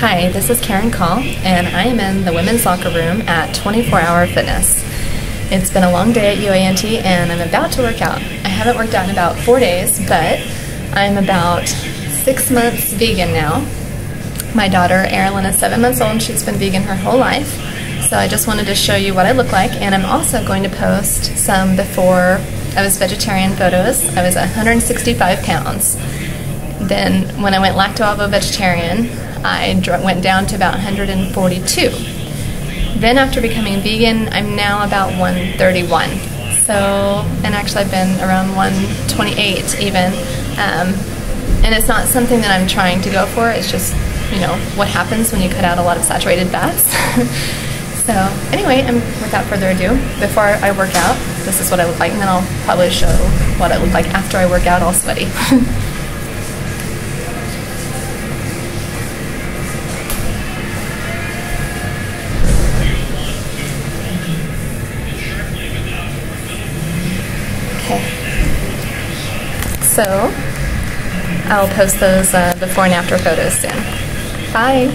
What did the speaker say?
Hi, this is Karen Call, and I am in the women's locker room at 24 Hour Fitness. It's been a long day at UANT, and I'm about to work out. I haven't worked out in about four days, but I'm about six months vegan now. My daughter, Erilyn, is seven months old, and she's been vegan her whole life. So I just wanted to show you what I look like, and I'm also going to post some before I was vegetarian photos. I was 165 pounds. Then, when I went lacto-ovo vegetarian, I went down to about 142. Then after becoming vegan, I'm now about 131. So, and actually I've been around 128 even. Um, and it's not something that I'm trying to go for, it's just, you know, what happens when you cut out a lot of saturated fats. so anyway, I'm, without further ado, before I work out, this is what I look like, and then I'll probably show what I look like after I work out all sweaty. So I'll post those uh, before and after photos soon. Bye.